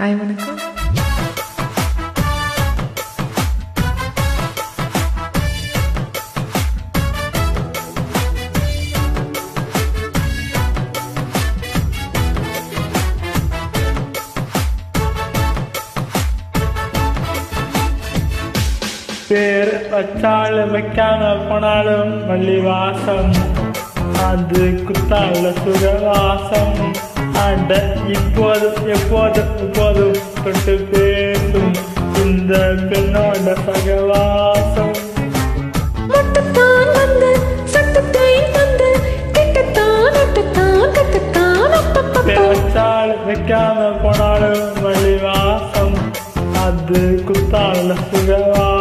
Hi வணக்கம் பேர் வச்சாலும் வைக்காம போனாலும் மல்லி வாசம் அது குத்தால சுகவாசம் அட இப்போது எப்போது இப்போதும் தொட்டு பேசும் இந்த பெண்ணோட சகவாசம். வைக்காம போனாலும் மல்லி வாசம் அது குத்தால சுகவாசம்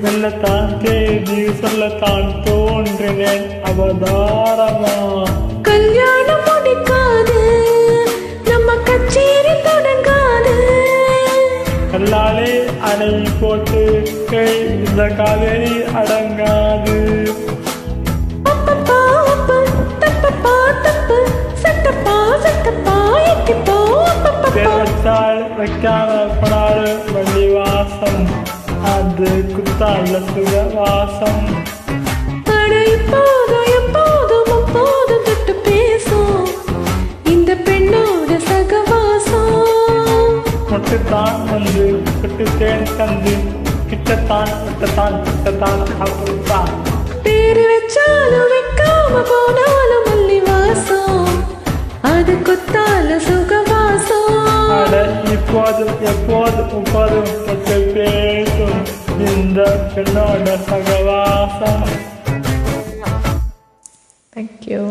தோழி மெல்லத்தான் தேதி சொல்லத்தான் தோன்றினேன் அவதாரமா கல்யாணம் முடிக்காது. நம்ம கச்சேரி தொடங்காது. கல்லாலே அணை போட்டு இந்த காவேரி அடங்காது. வைக்காம போனாரு வள்ளி வாசம் அது குத்தால சுகவாசம் இப்போதும் எப்போதும் முட்டுத்தான் வந்து குட்டுத்தேன் தந்து கிட்டத்தான் கிட்டத்தான் கிட்டத்தான் அப்படித்தான் பேரு வச்சாலும் வைக்காம போனாலும் மல்லி வாசம் அது கொத்தால சுகவாசம். இப்போதும் தொட்டு பேசும் இந்த பெண்ணோட சகவாசம் தேங்க்யூ